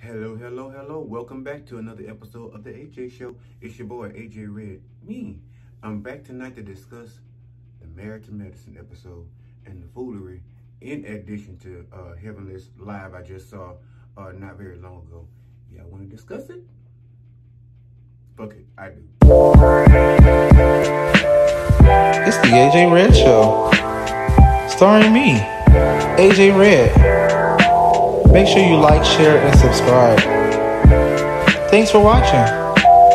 Hello, hello, hello. Welcome back to another episode of the AJ Show. It's your boy, AJ Red. Me. I'm back tonight to discuss the Marriage to Medicine episode and the foolery in addition to uh, Heavenly's Live I just saw uh, not very long ago. Y'all want to discuss it? Fuck it, I do. It's the AJ Red Show. Starring me, AJ Red. Make sure you like, share, and subscribe. Thanks for watching.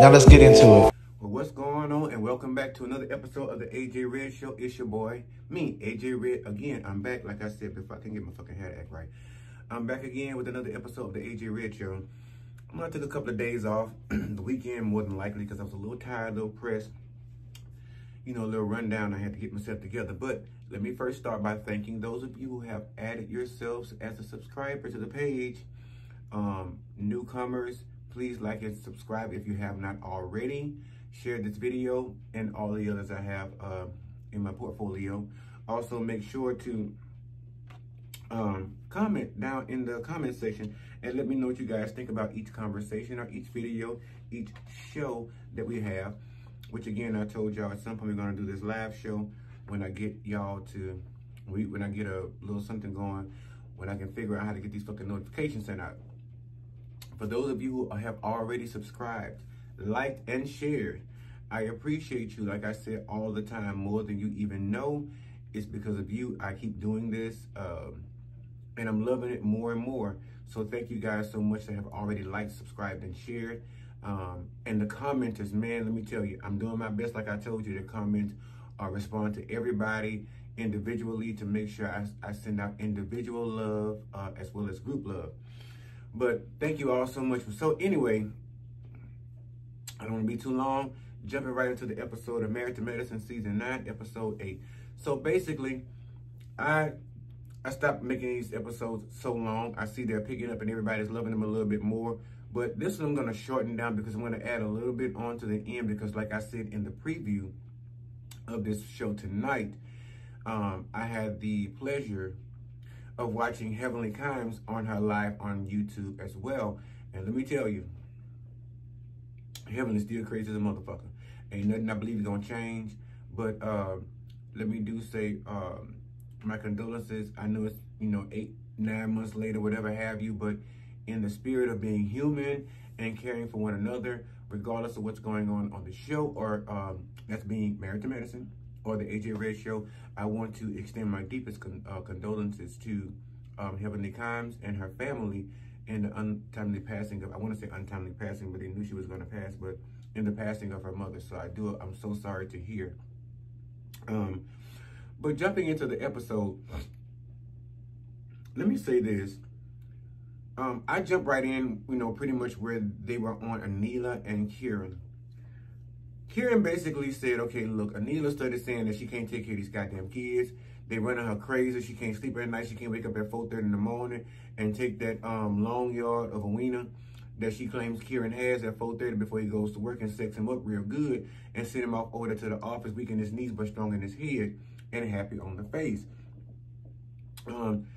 Now let's get into it. Well, what's going on? And welcome back to another episode of the AJ Red Show. It's your boy, me, AJ Red. Again, I'm back, like I said before. I can get my fucking head act right. I'm back again with another episode of the AJ Red Show. I'm gonna take a couple of days off, the weekend more than likely, because I was a little tired, a little pressed. You know, a little rundown. I had to get myself together. But let me first start by thanking those of you who have added yourselves as a subscriber to the page. Um, newcomers, please like and subscribe if you have not already. Share this video and all the others I have uh, in my portfolio. Also, make sure to um, comment down in the comment section and let me know what you guys think about each conversation or each video, each show that we have. Which again, I told y'all at some point we're gonna do this live show when I get y'all to, when I get a little something going, when I can figure out how to get these fucking notifications sent out. For those of you who have already subscribed, liked, and shared, I appreciate you, like I said all the time, more than you even know. It's because of you I keep doing this, um, and I'm loving it more and more. So thank you guys so much that have already liked, subscribed, and shared. Um, and the commenters, man, let me tell you, I'm doing my best, like I told you, to comment uh, respond to everybody individually to make sure I, I send out individual love uh, as well as group love. But thank you all so much. For, So anyway, I don't want to be too long. Jumping right into the episode of Married to Medicine Season 9, Episode 8. So basically, I I stopped making these episodes so long. I see they're picking up and everybody's loving them a little bit more. But this one I'm going to shorten down because I'm going to add a little bit on to the end because like I said in the preview, of this show tonight, um, I had the pleasure of watching Heavenly Kimes on her live on YouTube as well. And let me tell you, Heaven is still crazy as a motherfucker. Ain't nothing I believe is gonna change. But uh, let me do say um, my condolences. I know it's, you know, eight, nine months later, whatever have you, but in the spirit of being human and caring for one another, regardless of what's going on on the show or um, that's being Married to Medicine or the AJ Red Show, I want to extend my deepest con uh, condolences to um, Heavenly Kimes and her family in the untimely passing of, I want to say untimely passing, but they knew she was going to pass, but in the passing of her mother. So I do, I'm so sorry to hear. Um, but jumping into the episode, let me say this. Um, I jumped right in, you know, pretty much where they were on Anila and Kiran. Kiran basically said, okay, look, Anila started saying that she can't take care of these goddamn kids. They running her crazy. She can't sleep at night. She can't wake up at 4.30 in the morning and take that um, long yard of a wiener that she claims Kiran has at 4.30 before he goes to work and sex him up real good and send him off over to the office weak in his knees but strong in his head and happy on the face. Um,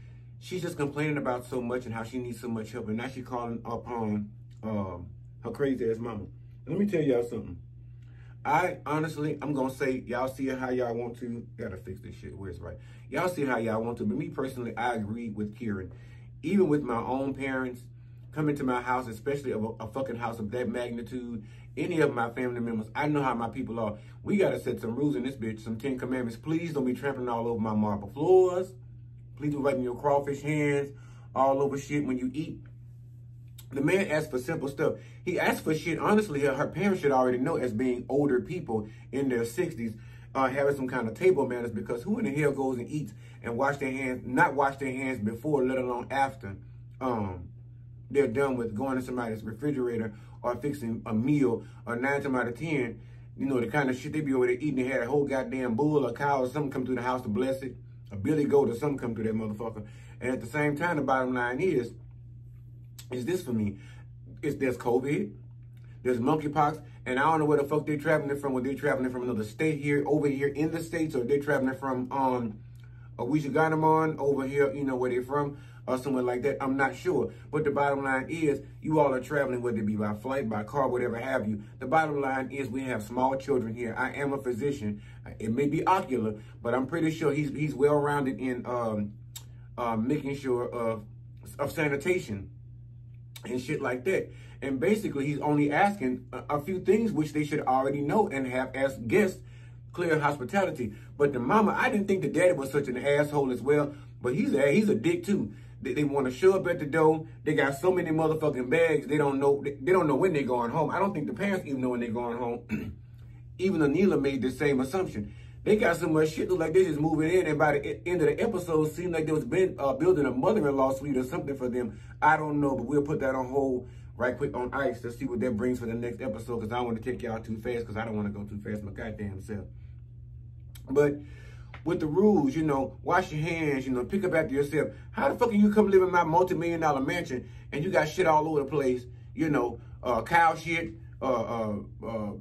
she's just complaining about so much and how she needs so much help. And now she's calling upon um, her crazy ass mama. Let me tell y'all something. I honestly, I'm gonna say y'all see it how y'all want to. Gotta fix this shit where it's right. Y'all see how y'all want to, but me personally, I agree with Kiran. Even with my own parents coming to my house, especially of a, a fucking house of that magnitude, any of my family members, I know how my people are. We gotta set some rules in this bitch, some Ten Commandments. Please don't be trampling all over my marble floors. Please don't wiping your crawfish hands all over shit when you eat. The man asked for simple stuff. He asked for shit, honestly, her, parents should already know as being older people in their 60s, uh, having some kind of table manners because who in the hell goes and eats and wash their hands, not wash their hands before, let alone after um, they're done with going to somebody's refrigerator or fixing a meal or nine times out of 10, you know, the kind of shit they be over there eating. They had a whole goddamn bull or cow or something come through the house to bless it a billy goat or something come through that motherfucker. And at the same time, the bottom line is, is this for me? Is there's COVID, there's monkeypox, and I don't know where the fuck they're traveling from. Whether they're traveling from another state here, over here in the states, or they're traveling from um, Awisha over here, you know where they're from. or somewhere like that. I'm not sure. But the bottom line is you all are traveling, whether it be by flight, by car, whatever have you. The bottom line is we have small children here. I am a physician. It may be ocular, but I'm pretty sure he's he's well rounded in um, uh, making sure of of sanitation and shit like that. And basically, he's only asking a, a, few things which they should already know and have as guests clear hospitality. But the mama, I didn't think the daddy was such an asshole as well. But he's a he's a dick too. They, they want to show up at the door. They got so many motherfucking bags. They don't know. They, they don't know when they're going home. I don't think the parents even know when they're going home. even Anila made the same assumption. They got so much shit look like they just moving in, and by the end of the episode, seemed like they was been, uh, building a mother-in-law suite or something for them. I don't know, but we'll put that on hold right quick on ice to see what that brings for the next episode because I don't want to take y'all too fast because I don't want to go too fast my goddamn self. But with the rules, you know, wash your hands, you know, pick up after yourself. How the fuck can you come live in my multi-million dollar mansion and you got shit all over the place, you know, uh, cow shit, uh, uh, uh,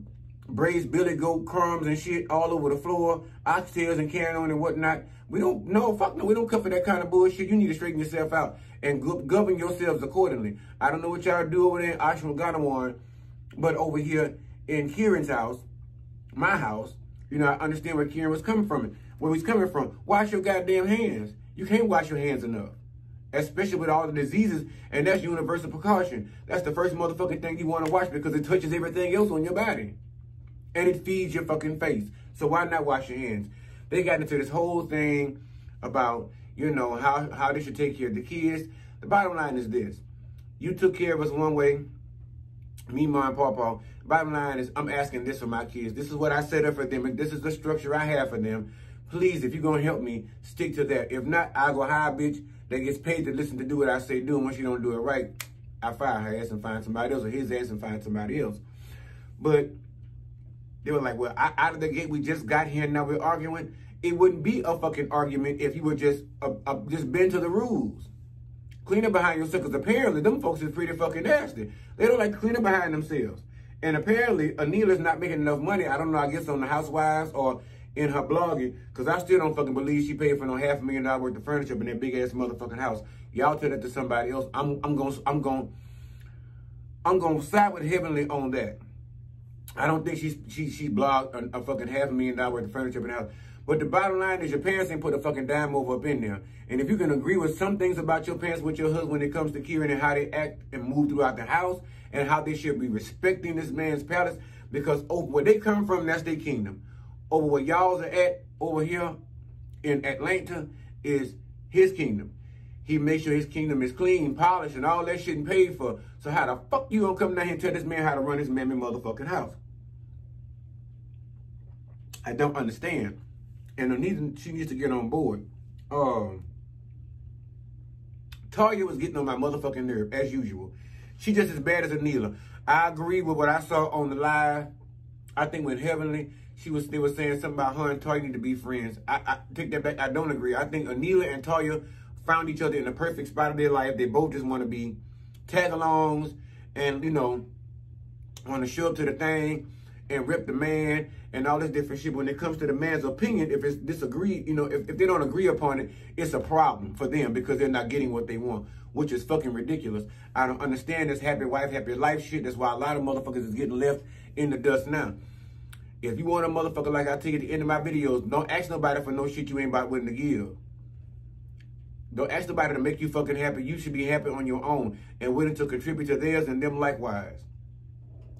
braised billy goat crumbs and shit all over the floor, oxtails and carrying on and whatnot. We don't, no, fuck no, we don't come for that kind of bullshit. You need to straighten yourself out and govern yourselves accordingly. I don't know what y'all do over there in Ashwagandha, but over here in Kiran's house, my house, you know, I understand where Kiran was coming from. Where he's coming from. Wash your goddamn hands. You can't wash your hands enough. Especially with all the diseases, and that's universal precaution. That's the first motherfucking thing you want to wash because it touches everything else on your body. And it feeds your fucking face. So why not wash your hands? They got into this whole thing about, you know, how, how they should take care of the kids. The bottom line is this. You took care of us one way, me, mom, and papa. Bottom line is I'm asking this for my kids. This is what I set up for them. And this is the structure I have for them. Please, if you're going to help me, stick to that. If not, I'll go hire a bitch that gets paid to listen to do what I say do. And once you don't do it right, I fire her ass and find somebody else or his ass and find somebody else. But they were like, well, out of the gate, we just got here and now we're arguing. It wouldn't be a fucking argument if you would just uh, uh, just bend to the rules. Clean up behind yourself, because apparently them folks is pretty fucking nasty. They don't like cleaning behind themselves. And apparently, Anila's not making enough money. I don't know, I guess on the Housewives or in her blogging, because I still don't fucking believe she paid for no half a million dollar worth of furniture in that big ass motherfucking house. Y'all tell that to somebody else. I'm I'm going I'm gonna I'm to side with Heavenly on that. I don't think she's she she blogged a, a fucking half a million dollar worth of furniture in the house. But the bottom line is your parents ain't put a fucking dime over up in there. And if you can agree with some things about your parents with your husband when it comes to Kiran and how they act and move throughout the house and how they should be respecting this man's palace, because over where they come from, that's their kingdom. Over where y'all's are at over here in Atlanta is his kingdom. He makes sure his kingdom is clean, polished, and all that shit and paid for. So how the fuck you gonna come down here and tell this man how to run his mammy motherfucking house? I don't understand. And Anita, she needs to get on board. Um, Talia was getting on my motherfucking nerve, as usual. She just as bad as Anila. I agree with what I saw on the live. I think with Heavenly, she was they were saying something about her and Talia need to be friends. I, I take that back. I don't agree. I think Anila and Talia found each other in the perfect spot of their life. They both just want to be tag-alongs and, you know, want to show up to the thing and rip the man and all this different shit. When it comes to the man's opinion, if it's disagreed, you know, if, if they don't agree upon it, it's a problem for them because they're not getting what they want, which is fucking ridiculous. I don't understand this happy wife, happy life shit. That's why a lot of motherfuckers is getting left in the dust now. If you want a motherfucker like I tell you at the end of my videos, don't ask nobody for no shit you ain't about willing to give. Don't ask nobody to make you fucking happy. You should be happy on your own and willing to contribute to theirs and them likewise.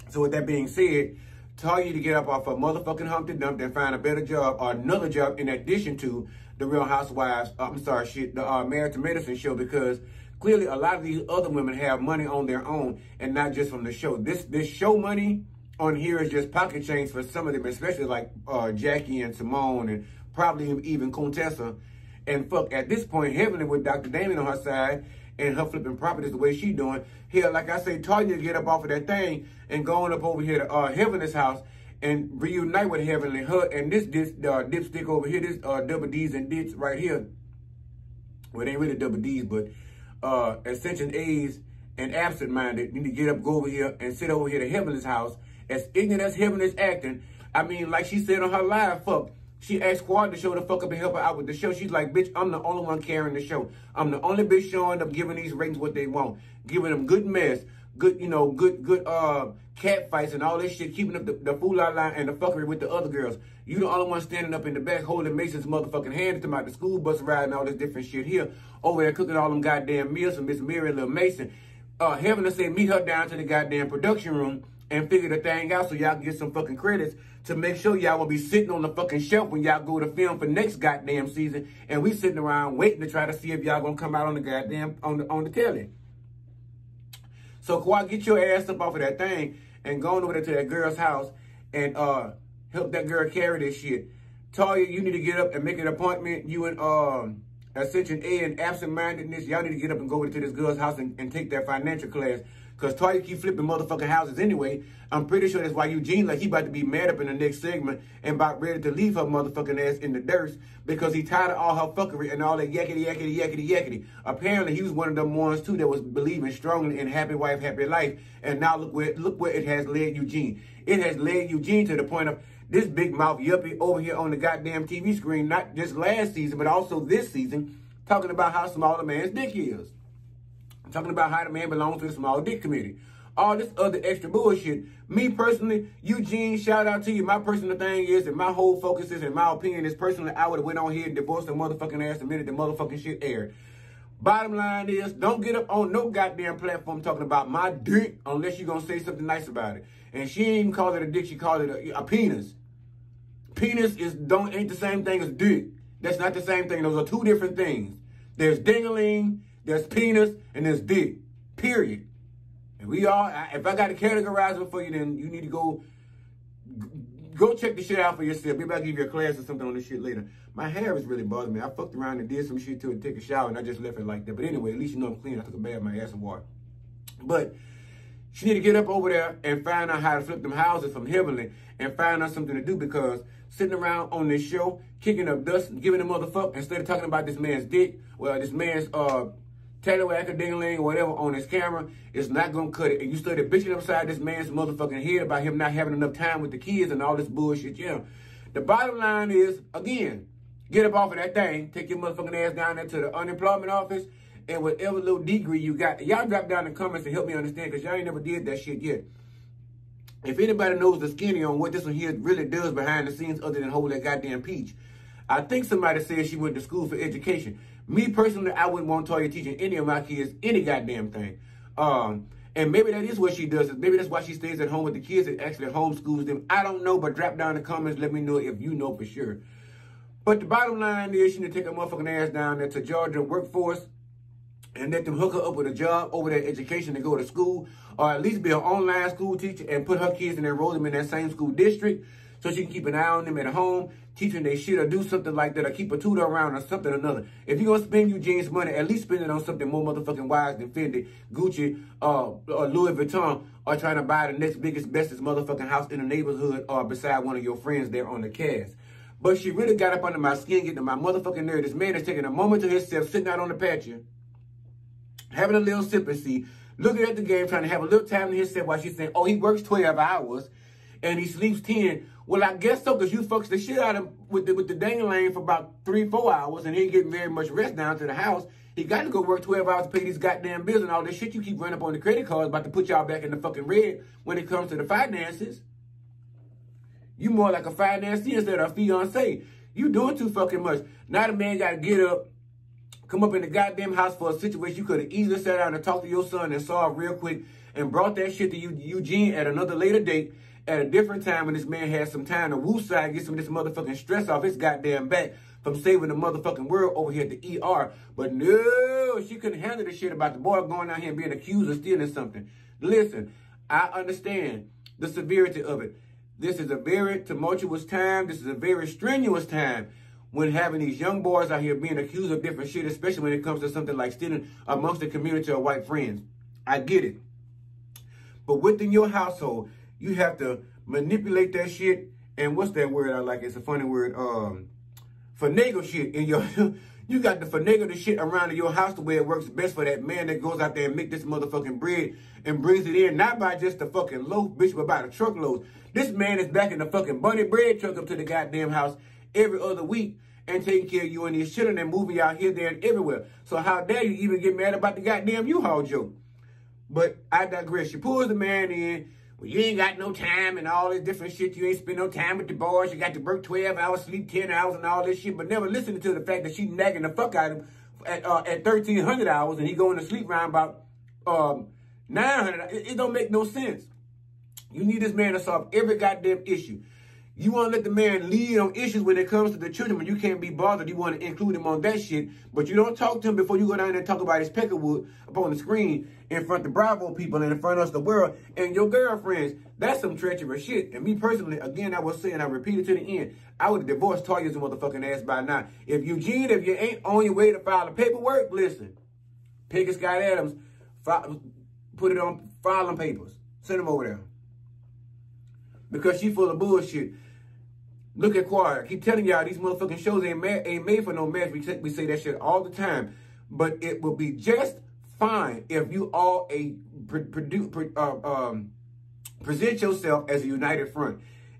So with that being said, tell you to get up off a motherfucking Humpty Dump and find a better job or another job in addition to the Real Housewives, uh, I'm sorry, shit, the uh, Married to Medicine show because clearly a lot of these other women have money on their own and not just from the show. This this show money on here is just pocket change for some of them, especially like uh, Jackie and Simone and probably even Contessa. And fuck, at this point, Heavenly with Dr. Damon on her side and her flipping properties the way she doing. Here, like I say, Tanya get up off of that thing and going up over here to uh, Heavenly's house and reunite with Heavenly. Her and this, this uh, dipstick over here, this uh, double D's and dits right here. Well, it ain't really double D's, but uh, Ascension A's and absent-minded need to get up, go over here, and sit over here to Heavenly's house. As ignorant as Heavenly's acting, I mean, like she said on her live, fuck, She asked Quad to show the fuck up and help her out with the show. She's like, bitch, I'm the only one carrying the show. I'm the only bitch showing up, giving these ratings what they want, giving them good mess, good, you know, good, good, uh, cat fights and all this shit, keeping up the, the fool out line and the fuckery with the other girls. You the only one standing up in the back holding Mason's motherfucking hand to about the school bus ride and all this different shit here. Over there cooking all them goddamn meals for Miss Mary Little Mason. Uh, having to say, meet her down to the goddamn production room and figure the thing out so y'all can get some fucking credits to make sure y'all will be sitting on the fucking shelf when y'all go to film for next goddamn season. And we sitting around waiting to try to see if y'all gonna come out on the goddamn, on the, on the telly. So Quad, get your ass up off of that thing and go on over there to that girl's house and uh help that girl carry this shit. Talia, you need to get up and make an appointment. You and um Ascension A and absent-mindedness, y'all need to get up and go over to this girl's house and, and take that financial class. Because Toya keep flipping motherfucking houses anyway. I'm pretty sure that's why Eugene, like, he about to be mad up in the next segment and about ready to leave her motherfucking ass in the dirt because he tired of all her fuckery and all that yakety, yakety, yakety, yakety. Apparently, he was one of them ones, too, that was believing strongly in happy wife, happy life. And now look where, look where it has led Eugene. It has led Eugene to the point of this big mouth yuppie over here on the goddamn TV screen, not just last season, but also this season, talking about how small a man's dick is. I'm talking about how the man belongs to the small dick committee. All this other extra bullshit. Me personally, Eugene, shout out to you. My personal thing is, and my whole focus is, in my opinion, is personally, I would have went on here and divorced the motherfucking ass the minute the motherfucking shit aired. Bottom line is, don't get up on no goddamn platform talking about my dick unless you're going to say something nice about it. And she ain't even call it a dick, she called it a, a penis. Penis is don't ain't the same thing as dick. That's not the same thing. Those are two different things. There's dingaling, there's penis, and there's dick. Period. And we all, if I got to categorize it for you, then you need to go go check the shit out for yourself. Maybe I'll give you a class or something on this shit later. My hair is really bothering me. I fucked around and did some shit to it, take a shower, and I just left it like that. But anyway, at least you know I'm clean. I took a bath, my ass and water. But she need to get up over there and find out how to flip them houses from Heavenly and find out something to do because sitting around on this show, kicking up dust, giving a motherfucker, instead of talking about this man's dick, well, this man's uh tattletwacker dingling or whatever on his camera, it's not gonna cut it. And you started bitching upside this man's motherfucking head about him not having enough time with the kids and all this bullshit. Yeah. The bottom line is, again, get up off of that thing, take your motherfucking ass down there to the unemployment office, and whatever little degree you got, y'all drop down in the comments to help me understand, because y'all ain't never did that shit yet. If anybody knows the skinny on what this one here really does behind the scenes other than hold that goddamn peach, I think somebody said she went to school for education. Me personally, I wouldn't want Toya teaching any of my kids any goddamn thing. Um, and maybe that is what she does. Maybe that's why she stays at home with the kids and actually homeschools them. I don't know, but drop down in the comments. Let me know if you know for sure. But the bottom line is she need to take her motherfucking ass down there to Georgia workforce and let them hook her up with a job over there, education to go to school, or at least be an online school teacher and put her kids and enroll them in that same school district so she can keep an eye on them at home, teaching their shit or do something like that or keep a tutor around or something or another. If you're going to spend Eugene's money, at least spend it on something more motherfucking wise than Fendi, Gucci, uh, or Louis Vuitton, or trying to buy the next biggest, bestest motherfucking house in the neighborhood or beside one of your friends there on the cast. But she really got up under my skin, getting my motherfucking nerve. This man is taking a moment to himself, sitting out on the patio, having a little sympathy, looking at the game, trying to have a little time to himself while she's saying, oh, he works 12 hours and he sleeps 10. Well, I guess so, because you fucks the shit out of him with the, with the dangling for about three, four hours, and he ain't getting very much rest down to the house. He got to go work 12 hours to pay these goddamn bills and all this shit you keep running up on the credit cards about to put y'all back in the fucking red when it comes to the finances. You more like a financier instead of a fiance. You doing too fucking much. Now the man got to get up, come up in the goddamn house for a situation you could have easily sat down and talked to your son and solved real quick and brought that shit to you, Eugene at another later date at a different time when this man had some time to woo side get some of this motherfucking stress off his goddamn back from saving the motherfucking world over here at the ER. But no, she couldn't handle the shit about the boy going out here and being accused of stealing something. Listen, I understand the severity of it. This is a very tumultuous time. This is a very strenuous time when having these young boys out here being accused of different shit, especially when it comes to something like stealing amongst the community of white friends. I get it. But within your household, you have to manipulate that shit. And what's that word I like? It's a funny word. Um, finagle shit in your. you got to finagle the shit around in your house the way it works best for that man that goes out there and make this motherfucking bread and brings it in, not by just the fucking loaf, bitch, but by the truckloads. This man is backing the fucking bunny bread truck up to the goddamn house every other week and taking care of you and these children and moving out here, there, and everywhere. So how dare you even get mad about the goddamn U-Haul joke? But I digress. She pulls the man in. Well, you ain't got no time and all this different shit. You ain't spend no time with the boys. You got to work 12 hours, sleep 10 hours and all this shit. But never listening to the fact that she nagging the fuck out of him at, uh, at 1,300 hours and he going to sleep around about um, 900. It, it don't make no sense. You need this man to solve every goddamn issue. You want to let the man lead on issues when it comes to the children, but you can't be bothered. You want to include him on that shit, but you don't talk to him before you go down there and talk about his peckerwood up on the screen in front of the Bravo people and in front of us, the world and your girlfriends. That's some treacherous shit. And me personally, again, I was saying, I repeat it to the end, I would have divorced Toya's motherfucking ass by now. If Eugene, if you ain't on your way to file the paperwork, listen, Peggy Scott Adams, put it on filing papers. Send them over there. Because she full of bullshit. Look at Choir. I keep telling y'all, these motherfucking shows ain't, made, ain't made for no mess. We say, we say that shit all the time. But it will be just fine if you all a produce, uh, um, present yourself as a united front.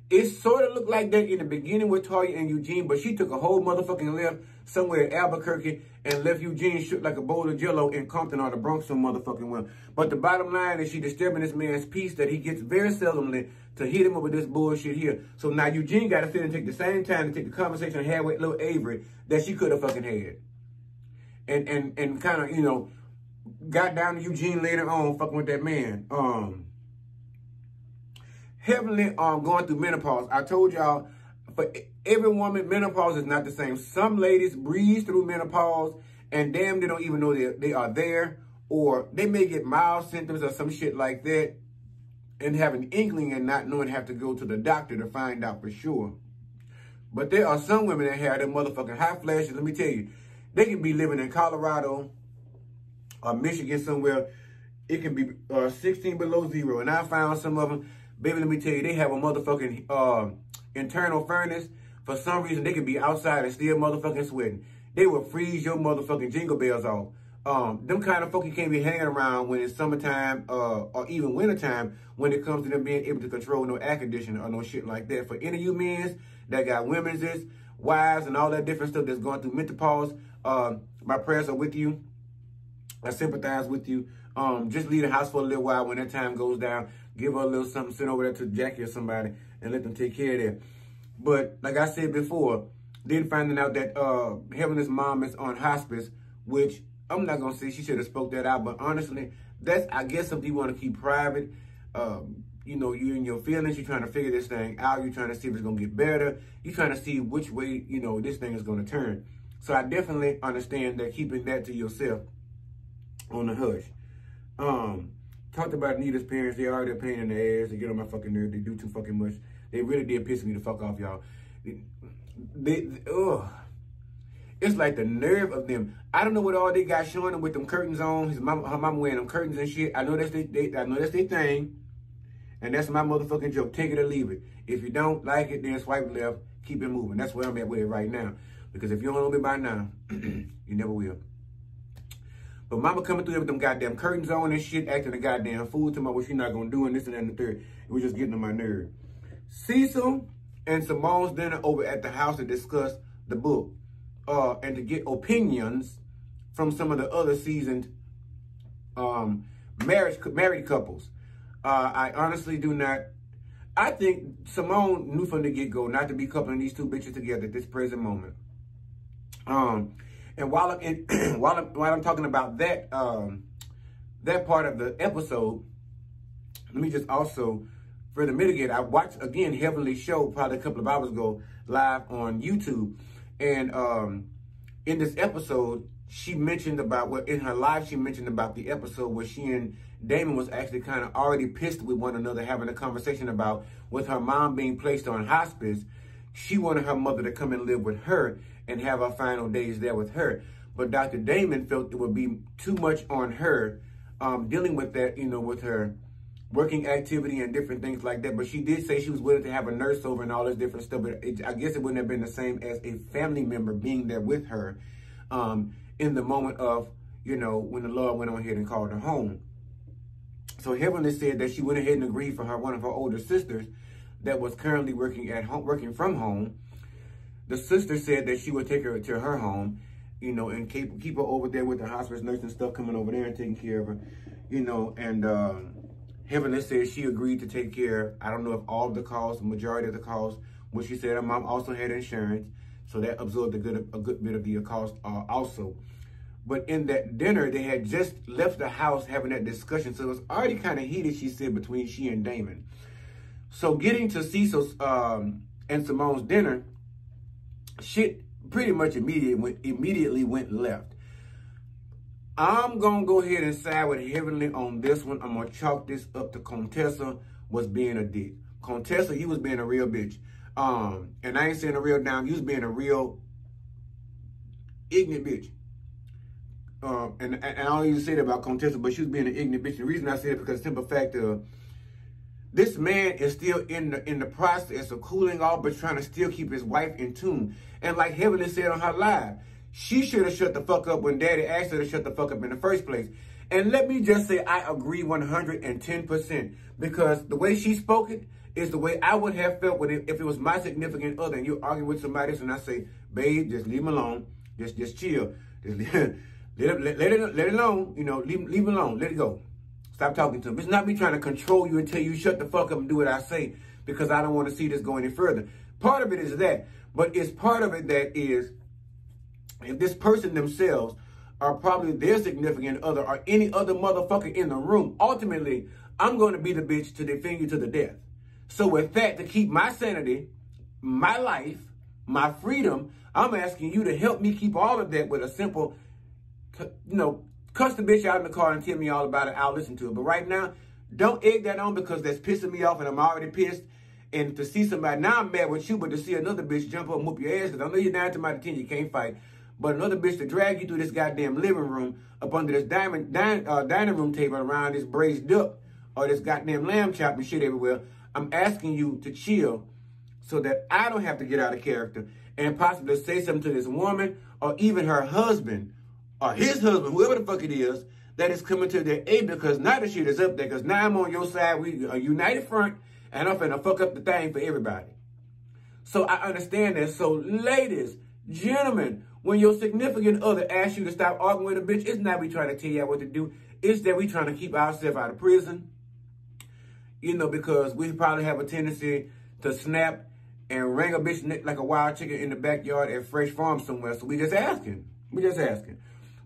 It sort of looked like that in the beginning with Toya and Eugene, but she took a whole motherfucking left somewhere in Albuquerque and left Eugene shook like a bowl of jello in Compton or the Bronx some motherfucking well. But the bottom line is she disturbing this man's peace that he gets very seldomly to hit him up with this bullshit here. So now Eugene got to sit and take the same time to take the conversation I had with little Avery that she could have fucking had. And and and kind of, you know, got down to Eugene later on fucking with that man. Um Heavenly um going through menopause. I told y'all for every woman, menopause is not the same. Some ladies breeze through menopause and damn, they don't even know they, they are there. Or they may get mild symptoms or some shit like that and have an inkling and not knowing have to go to the doctor to find out for sure. But there are some women that have them motherfucking hot flashes. Let me tell you, they can be living in Colorado or Michigan somewhere. It can be uh, 16 below zero. And I found some of them, baby, let me tell you, they have a motherfucking uh, internal furnace. For some reason, they can be outside and still motherfucking sweating. They will freeze your motherfucking jingle bells off. Um, them kind of folk you can't be hanging around when it's summertime uh, or even wintertime when it comes to them being able to control no air conditioner or no shit like that. For any of you men that got women's wives and all that different stuff that's going through menopause, uh, my prayers are with you. I sympathize with you. Um, just leave the house for a little while when that time goes down. Give her a little something, send over there to Jackie or somebody and let them take care of that. But like I said before, then finding out that uh, Heavenly's mom is on hospice, which I'm not gonna say she should have spoke that out, but honestly, that's I guess something you want to keep private. Um, you know, you're in your feelings, you're trying to figure this thing out. You're trying to see if it's gonna get better. You're trying to see which way you know this thing is gonna turn. So I definitely understand that keeping that to yourself on the hush. Um, talked about Nita's parents. They are a pain in the ass. They get on my fucking nerve. They do too fucking much. They really did piss me the fuck off, y'all. They, they ugh. It's like the nerve of them. I don't know what all they got showing them with them curtains on. His mom, her mom wearing them curtains and shit. I know that's they, they I know that's their thing. And that's my motherfucking joke. Take it or leave it. If you don't like it, then swipe left. Keep it moving. That's where I'm at with it right now. Because if you don't know me by now, you never will. But mama coming through with them goddamn curtains on and shit, acting a goddamn fool to me what she not gonna do and this and that and the third. It was just getting on my nerve. Cecil and Simone's dinner over at the house to discuss the book uh, and to get opinions from some of the other seasoned um, marriage married couples. Uh, I honestly do not. I think Simone knew from the get go not to be coupling these two bitches together at this present moment. Um, and while I'm in, while I'm, while I'm talking about that um, that part of the episode, let me just also further mitigate. I watched again Heavenly Show probably a couple of hours ago live on YouTube, and um, in this episode, she mentioned about what in her life she mentioned about the episode where she and Damon was actually kind of already pissed with one another, having a conversation about with her mom being placed on hospice. She wanted her mother to come and live with her and have her final days there with her. But Dr. Damon felt it would be too much on her um, dealing with that, you know, with her working activity and different things like that. But she did say she was willing to have a nurse over and all this different stuff. But it, I guess it wouldn't have been the same as a family member being there with her um, in the moment of, you know, when the Lord went on ahead and called her home. So Heavenly said that she went ahead and agreed for her, one of her older sisters that was currently working at home, working from home, the sister said that she would take her to her home, you know, and keep keep her over there with the hospice nurse and stuff coming over there and taking care of her, you know, and uh, Heavenly said she agreed to take care, I don't know if all of the costs, the majority of the costs, but she said her mom also had insurance, so that absorbed a good a good bit of the cost uh, also. But in that dinner, they had just left the house having that discussion. So it was already kind of heated, she said, between she and Damon. So getting to Cecil's um, and Simone's dinner, shit pretty much went, immediately went left. I'm going to go ahead and side with Heavenly on this one. I'm going to chalk this up to Contessa was being a dick. Contessa, he was being a real bitch. Um, and I ain't saying a real down. He was being a real ignorant bitch. Um, and, and I don't even say that about Contessa, but she was being an ignorant bitch. The reason I say it because simple fact of this man is still in the in the process of cooling off, but trying to still keep his wife in tune. And like Heavenly said on her live, she should have shut the fuck up when Daddy asked her to shut the fuck up in the first place. And let me just say, I agree 110% because the way she spoke it is the way I would have felt with it if it was my significant other and you're arguing with somebody and I say, babe, just leave him alone. Just just chill. Just Let it, let, it, let it alone. You know, leave, leave it alone. Let it go. Stop talking to him. It's not me trying to control you until you shut the fuck up and do what I say because I don't want to see this go any further. Part of it is that, but it's part of it that is if this person themselves are probably their significant other or any other motherfucker in the room, ultimately, I'm going to be the bitch to defend you to the death. So with that, to keep my sanity, my life, my freedom, I'm asking you to help me keep all of that with a simple you know, cuss the bitch out in the car and tell me all about it. I'll listen to it. But right now, don't egg that on because that's pissing me off and I'm already pissed. And to see somebody, now I'm mad with you, but to see another bitch jump up and whoop your ass, because I know you're down to my 10, you can't fight. But another bitch to drag you through this goddamn living room up under this diamond din, uh, dining room table around this braised duck or this goddamn lamb chop and shit everywhere. I'm asking you to chill so that I don't have to get out of character and possibly say something to this woman or even her husband or his husband, whoever the fuck it is, that is coming to their aid because now the shit is up there because now I'm on your side. We a united front and I'm finna fuck up the thing for everybody. So I understand that. So ladies, gentlemen, when your significant other asks you to stop arguing with a bitch, it's not we trying to tell you what to do. It's that we trying to keep ourselves out of prison. You know, because we probably have a tendency to snap and ring a bitch like a wild chicken in the backyard at Fresh Farm somewhere. So we just asking. We just asking.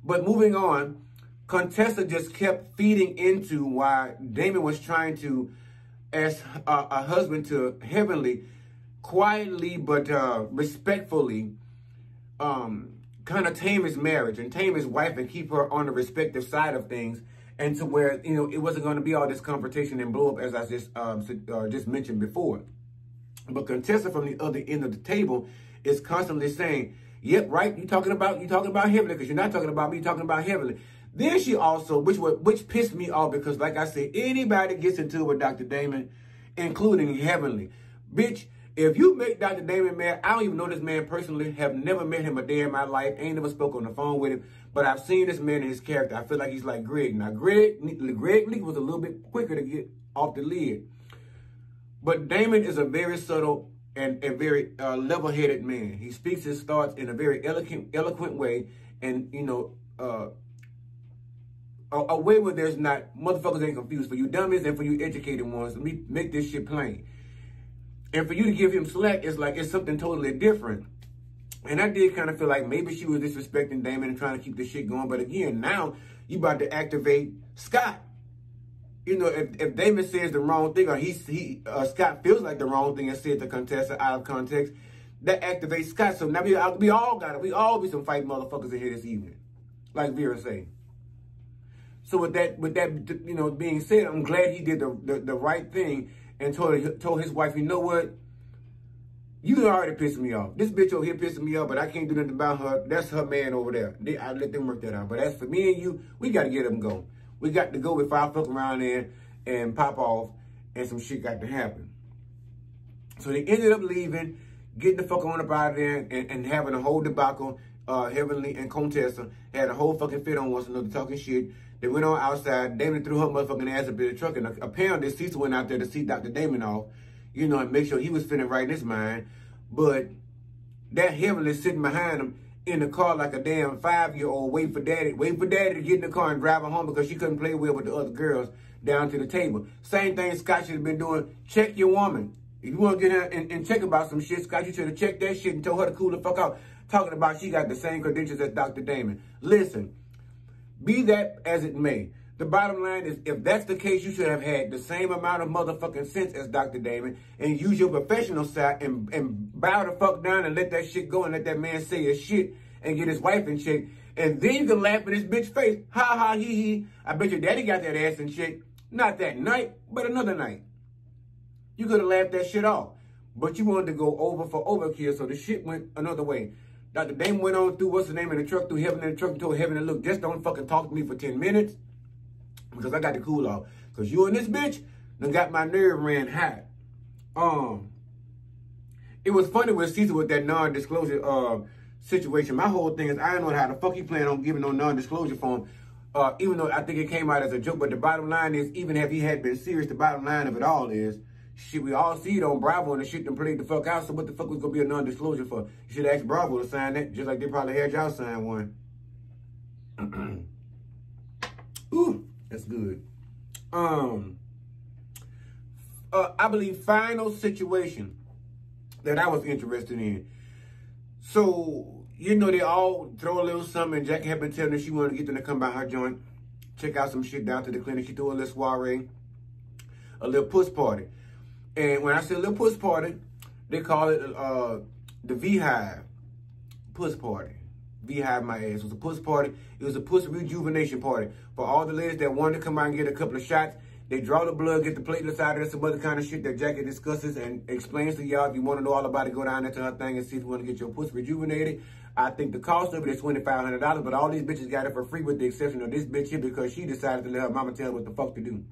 But moving on, Contessa just kept feeding into why Damon was trying to, ask a, a husband to Heavenly, quietly but uh, respectfully, um, kind of tame his marriage and tame his wife and keep her on the respective side of things. And to where, you know, it wasn't going to be all this confrontation and blow up as I just, um, uh, just mentioned before. But Contessa from the other end of the table is constantly saying, Yep, right. You talking about you talking about heavenly because you're not talking about me. You're talking about heavenly. Then she also, which which pissed me off because, like I said, anybody gets into it with Dr. Damon, including heavenly, bitch. If you make Dr. Damon mad, I don't even know this man personally. Have never met him a day in my life. Ain't never spoke on the phone with him. But I've seen this man and his character. I feel like he's like Greg. Now, Greg, Greg Leak was a little bit quicker to get off the lid. But Damon is a very subtle and a very uh, level-headed man. He speaks his thoughts in a very eloquent, eloquent way, and you know, uh, a, a, way where there's not motherfuckers ain't confused for you dummies and for you educated ones. Let me make this shit plain. And for you to give him slack, it's like it's something totally different. And I did kind of feel like maybe she was disrespecting Damon and trying to keep the shit going. But again, now you about to activate Scott you know, if, if Damon says the wrong thing or he, he uh, Scott feels like the wrong thing and said the contestant out of context, that activates Scott. So now we, we all got it. We all be some fight motherfuckers in here this evening, like Vera saying. So with that, with that, you know, being said, I'm glad he did the the, the right thing and told told his wife, you know what? You already pissed me off. This bitch over here pissing me off, but I can't do nothing about her. That's her man over there. They, I let them work that out. But as for me and you, we got to get them going. We got to go before I fuck around there and pop off and some shit got to happen. So they ended up leaving, getting the fuck on up out of there and, and having a whole debacle. Uh, Heavenly and Contessa had a whole fucking fit on one another talking shit. They went on outside. Damon threw her motherfucking ass up in the truck. And apparently Cecil went out there to see Dr. Damon off, you know, and make sure he was feeling right in his mind. But that Heavenly sitting behind him in the car like a damn five-year-old, wait for daddy, wait for daddy to get in the car and drive her home because she couldn't play well with the other girls down to the table. Same thing Scott should have been doing. Check your woman. If you want to get her and, and check about some shit, Scott, you should have checked that shit and told her to cool the fuck out. Talking about she got the same credentials as Dr. Damon. Listen, be that as it may, the bottom line is, if that's the case, you should have had the same amount of motherfucking sense as Dr. Damon and use your professional side and, and bow the fuck down and let that shit go and let that man say his shit and get his wife in check. And then you can laugh in his bitch face. Ha ha hee hee. I bet your daddy got that ass in check. Not that night, but another night. You could have laughed that shit off. But you wanted to go over for overkill, so the shit went another way. Dr. Damon went on through what's the name in the truck, through heaven in the truck, told heaven and look, just don't fucking talk to me for 10 minutes because I got the cool off. Because you and this bitch done got my nerve ran high. Um, it was funny with Cecil with that non-disclosure uh, situation. My whole thing is I don't know how the fuck he plan on giving no non-disclosure form. Uh, even though I think it came out as a joke, but the bottom line is, even if he had been serious, the bottom line of it all is, shit, we all see it on Bravo and the shit done played the fuck out, so what the fuck was gonna be a non-disclosure for? You should ask Bravo to sign that, just like they probably had y'all sign one. Ooh. That's good. Um, uh, I believe final situation that I was interested in. So, you know, they all throw a little something. Jackie had been telling her she wanted to get them to come by her joint, check out some shit down to the clinic. She threw a little soiree, a little puss party. And when I say a little puss party, they call it uh, the V-Hive puss party. Beehive my ass. It was a puss party. It was a puss rejuvenation party. For all the ladies that wanted to come out and get a couple of shots, they draw the blood, get the platelets out of there, some other kind of shit that Jackie discusses and explains to y'all. If you want to know all about it, go down there to her thing and see if you want to get your puss rejuvenated. I think the cost of it is $2,500, but all these bitches got it for free with the exception of this bitch here because she decided to let her mama tell her what the fuck to do.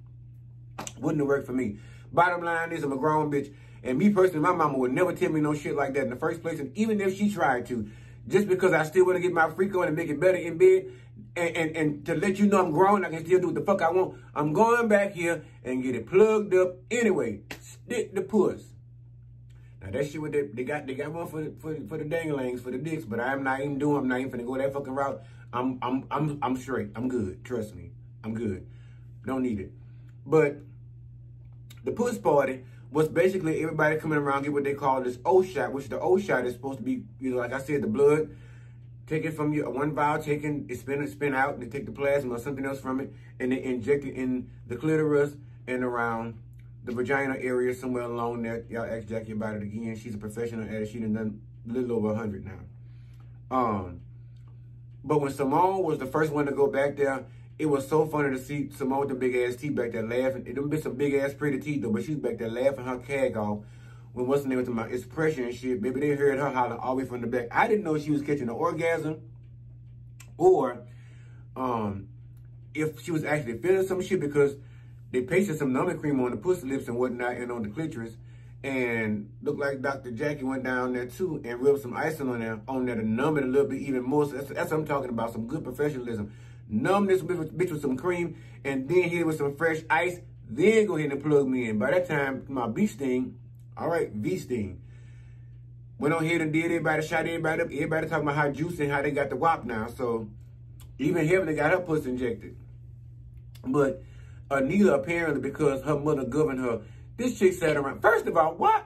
Wouldn't have worked for me. Bottom line is I'm a grown bitch. And me personally, my mama would never tell me no shit like that in the first place. And even if she tried to, just because I still want to get my freak on and make it better in bed, and, and, and to let you know I'm grown, I can still do what the fuck I want. I'm going back here and get it plugged up anyway. Stick the puss. Now that shit they, they got they got one for the, for for the danglings for the dicks, but I'm not even doing. I'm not even finna go that fucking route. I'm I'm I'm I'm straight. I'm good. Trust me. I'm good. Don't need it. But the puss party was basically everybody coming around get what they call this O shot, which the O shot is supposed to be, you know, like I said, the blood taken from you, one vial taken, it spin spin out, and they take the plasma or something else from it, and they inject it in the clitoris and around the vagina area somewhere along there. Y'all ask Jackie about it again. She's a professional at it. She done done a little over 100 now. Um, but when Simone was the first one to go back there, it was so funny to see Simone with the big ass teeth back there laughing. It them be some big ass pretty teeth though, but she's back there laughing her cag off when what's the name to my expression and shit. Baby, they heard her holler all the way from the back. I didn't know she was catching an orgasm or um if she was actually feeling some shit because they pasted some numbing cream on the pussy lips and whatnot and on the clitoris. And looked like Dr. Jackie went down there too and rubbed some icing on there on there to numb it a little bit even more. So that's, that's what I'm talking about, some good professionalism numb this bitch with some cream, and then hit it with some fresh ice, then go ahead and plug me in. By that time, my bee sting, all right, V sting, went on ahead and did everybody, shot everybody up. Everybody talking about how juicy and how they got the WAP now. So even Heavenly got her puss injected. But Anita apparently, because her mother governed her, this chick sat around. First of all, what?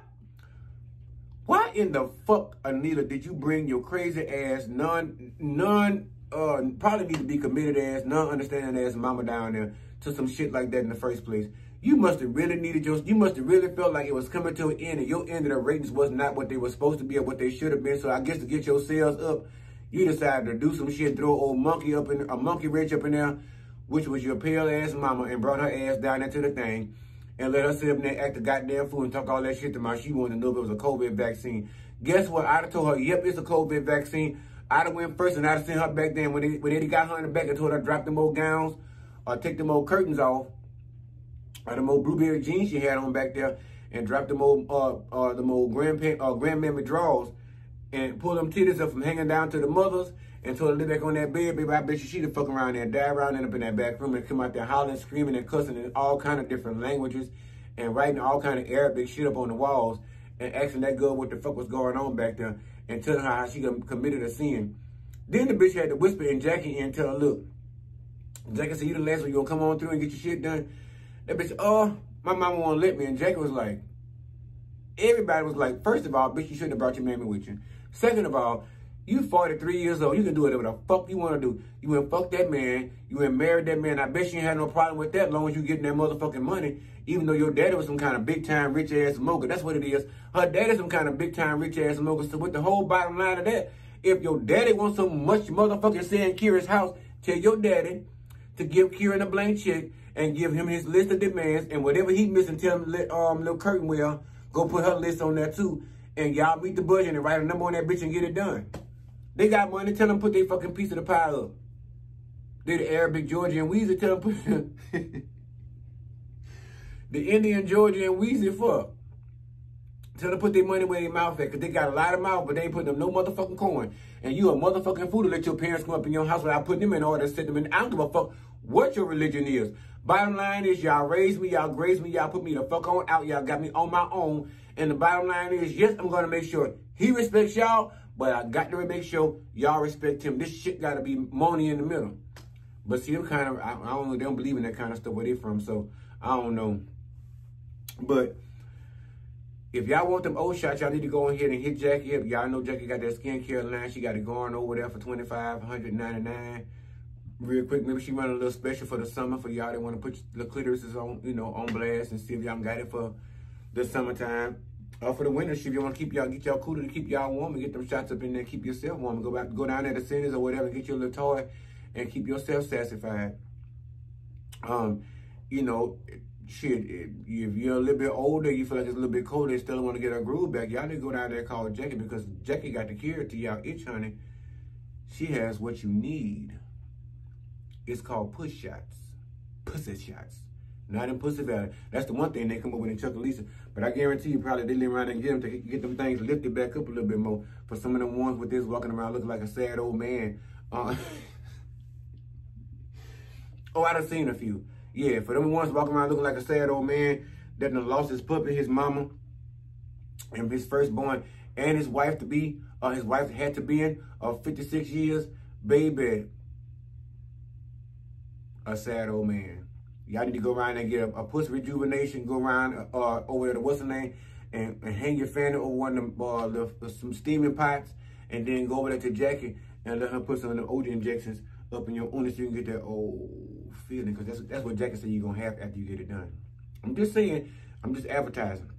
Why in the fuck, Anita, did you bring your crazy ass, non, non uh, probably need to be committed as, non-understanding as mama down there to some shit like that in the first place. You must have really needed your, you must have really felt like it was coming to an end and your end of the ratings was not what they were supposed to be or what they should have been. So I guess to get your sales up, you decided to do some shit, throw old monkey up in, a monkey wrench up in there, which was your pale ass mama and brought her ass down into the thing and let her sit up there act a goddamn fool and talk all that shit to my, she wanted to know if it was a COVID vaccine. Guess what? I'd told her, yep, it's a COVID vaccine. I'd have went first and I'd have sent her back then when, they, when Eddie got her in the back and told her to drop them old gowns or take them old curtains off or them old blueberry jeans she had on back there and drop them old, uh, uh, them old grandpa, uh, grandmammy drawers and pull them titties up from hanging down to the mothers and told her to lay back on that bed, baby. I bet you she'd have fuck around there, die around, end up in that back room and come out there hollering, screaming, and cussing in all kind of different languages and writing all kind of Arabic shit up on the walls and asking that girl what the fuck was going on back there and telling her how she committed a sin. Then the bitch had to whisper in Jackie and tell her, look, Jackie said, you the last one, you gonna come on through and get your shit done? That bitch, oh, my mama won't let me. And Jackie was like, everybody was like, first of all, bitch, you shouldn't have brought your mammy with you. Second of all, you 43 years old. You can do whatever the fuck you want to do. You went fuck that man. You went married that man. I bet you ain't had no problem with that as long as you getting that motherfucking money. Even though your daddy was some kind of big time rich ass smoker. That's what it is. Her daddy some kind of big time rich ass smoker. So with the whole bottom line of that, if your daddy wants so much motherfucking say in Kiran's house, tell your daddy to give Kira a blank check and give him his list of demands and whatever he missing, tell him um little curtain well, go put her list on there too. And y'all meet the budget and write a number on that bitch and get it done. They got money. Tell them put their fucking piece of the pie up. They the Arabic Georgian Weezy. Tell them put the Indian Georgian Weezy fuck. Tell them put their money where their mouth at. Because they got a lot of mouth, but they ain't putting them no motherfucking coin. And you a motherfucking fool to let your parents come up in your house without putting them in order and set them in. I don't give a fuck what your religion is. Bottom line is y'all raised me, y'all grazed me, y'all put me the fuck on out, y'all got me on my own. And the bottom line is, yes, I'm to make sure he respects y'all, but I got to make sure y'all respect him. This shit got to be money in the middle. But see, them kind of, I, I, don't know, they don't believe in that kind of stuff where they from, so I don't know. But if y'all want them old shots, y'all need to go ahead and hit Jackie up. Y'all know Jackie got that skincare line. She got it going over there for twenty five hundred ninety nine. Real quick, maybe she run a little special for the summer for y'all that want to put the clitorises on, you know, on blast and see if y'all got it for the summertime. Uh, for the winter shift, you want to keep y'all, get y'all cooler to keep y'all warm and get them shots up in there, keep yourself warm. Go back, go down there to Centers or whatever, get your little toy and keep yourself satisfied. Um, you know, shit, if you're a little bit older, you feel like it's a little bit colder, you still want to get a groove back, y'all need to go down there and call Jackie because Jackie got the cure to y'all itch, honey. She has what you need. It's called push shots, pussy shots. Not in Pussy Valley. That's the one thing they come up with in lisa But I guarantee you probably they live around and get them to get them things lifted back up a little bit more. For some of them ones with this walking around looking like a sad old man. Uh, oh, I done seen a few. Yeah, for them ones walking around looking like a sad old man that done lost his puppy, his mama, and his firstborn, and his wife to be, uh, his wife had to be in, uh, 56 years, baby, a sad old man. Y'all need to go around and get a, a rejuvenation. Go around uh, over there to what's the name, and, and hang your fanny over one of them, uh, the, the, some steaming pots, and then go over there to Jackie and let her put some of the OJ injections up in your owner so you can get that old feeling. Because that's that's what Jackie said you're gonna have after you get it done. I'm just saying. I'm just advertising.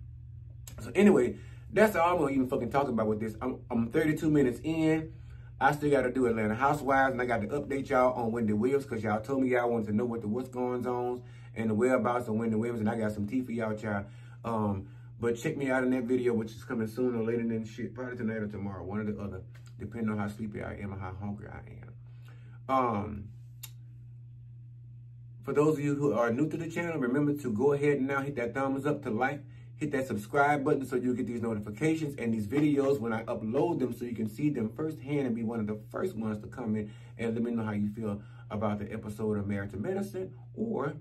So anyway, that's all I'm gonna even fucking talk about with this. I'm, I'm 32 minutes in. I still got to do Atlanta Housewives, and I got to update y'all on Wendy Williams because y'all told me y'all wanted to know what the what's going on and the whereabouts of Wendy Williams, and I got some tea for y'all, child. Um, but check me out in that video, which is coming sooner or later than shit, probably tonight or tomorrow, one or the other, depending on how sleepy I am and how hungry I am. Um, for those of you who are new to the channel, remember to go ahead and now hit that thumbs up to like hit that subscribe button so you get these notifications and these videos when I upload them so you can see them firsthand and be one of the first ones to come in and let me know how you feel about the episode of Married to Medicine or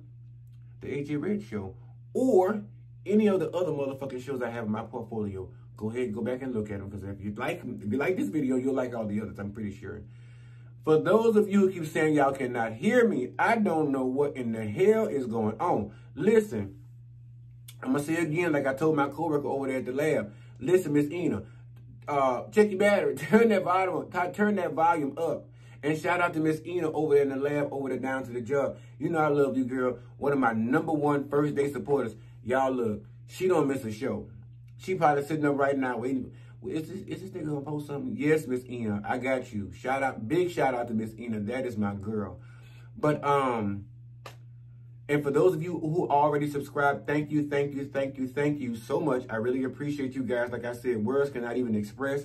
the AJ Red Show or any of the other motherfucking shows I have in my portfolio. Go ahead and go back and look at them because if you like if you like this video, you'll like all the others, I'm pretty sure. For those of you who keep saying y'all cannot hear me, I don't know what in the hell is going on. Listen, I'm gonna say again, like I told my coworker over there at the lab. Listen, Miss Ina, uh, check your battery. Turn that volume, turn that volume up. And shout out to Miss Ina over there in the lab, over there down to the job. You know I love you, girl. One of my number one first day supporters. Y'all look, she don't miss a show. She probably sitting up right now waiting. Is this, is this nigga gonna post something? Yes, Miss Ina, I got you. Shout out, big shout out to Miss Ina. That is my girl. But um, and for those of you who already subscribed, thank you, thank you, thank you, thank you so much. I really appreciate you guys. Like I said, words cannot even express.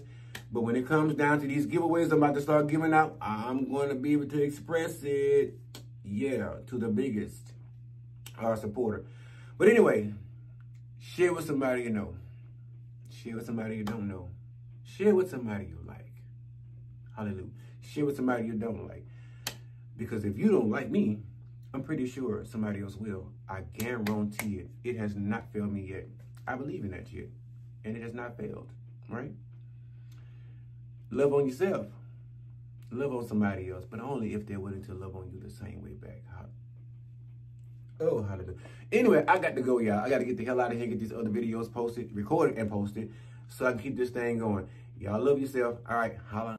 But when it comes down to these giveaways I'm about to start giving out, I'm going to be able to express it, yeah, to the biggest uh, supporter. But anyway, share with somebody you know. Share with somebody you don't know. Share with somebody you like. Hallelujah. Share with somebody you don't like. Because if you don't like me, I'm pretty sure somebody else will. I guarantee it. It has not failed me yet. I believe in that shit. And it has not failed, right? love on yourself. Love on somebody else, but only if they're willing to love on you the same way back. Oh, hallelujah. Anyway, I got to go, y'all. I got to get the hell out of here, get these other videos posted, recorded and posted, so I can keep this thing going. Y'all love yourself. All right, holla.